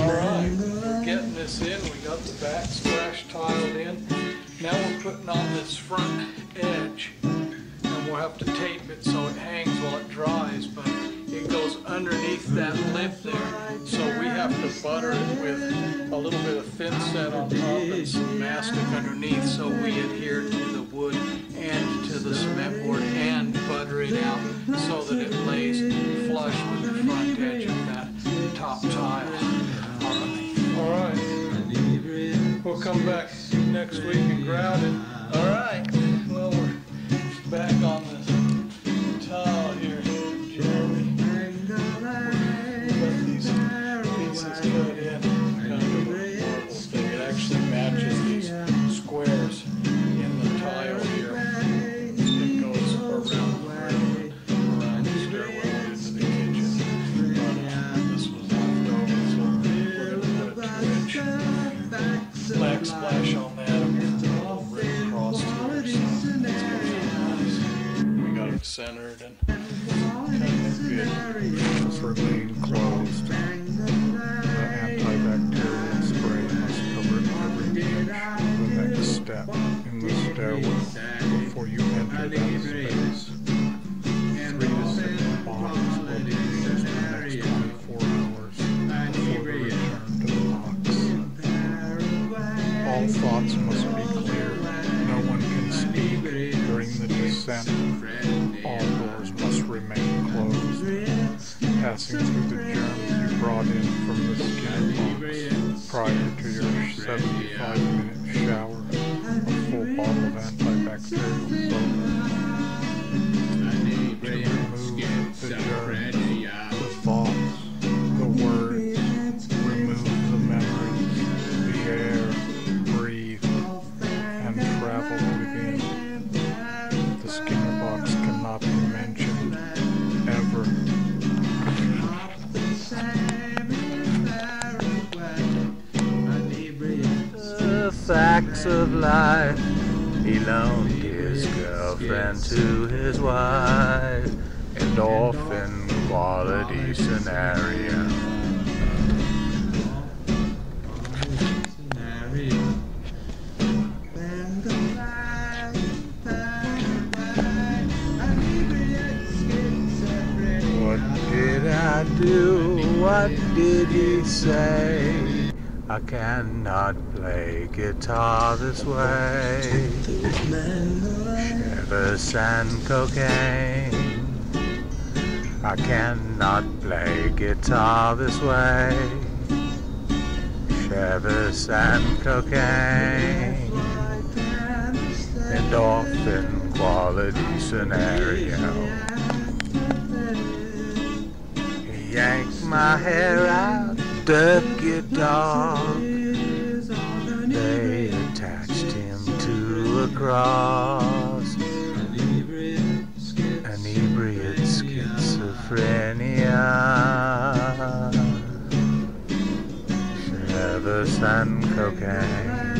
Alright, we're getting this in. We got the backsplash tiled in. Now we're putting on this front edge. And we'll have to tape it so it hangs while it dries, but it goes underneath that lip there. So we have to butter it with a little bit of thin set on top and some mastic underneath so we adhere to the wood and to the cement board and butter it out so that it lays flush with the front edge of that top tile. All right. We'll come back next week and grout it. All right. Well, we're back on this tile here, Jeremy. Got these pieces cut centered and kind of good. must remain closed. The antibacterial spray must cover every inch of the next step in the stairwell before you enter that space. Three to six bottles will be used in the next 24 hours before the return to the box. All thoughts remain closed passing through the germs you brought in from the skin box prior to your 75 minute shower. A full bottle of antibacterial facts of life. He loaned his girlfriend to his wife. Endorphin quality scenario. What did I do? What did he say? I cannot play guitar this way. Shivers and cocaine. I cannot play guitar this way. Shivers and cocaine. Endorphin quality scenario. He my hair out, dirty dog. They attached him to a cross. Inebriate schizophrenia. Shivers and cocaine.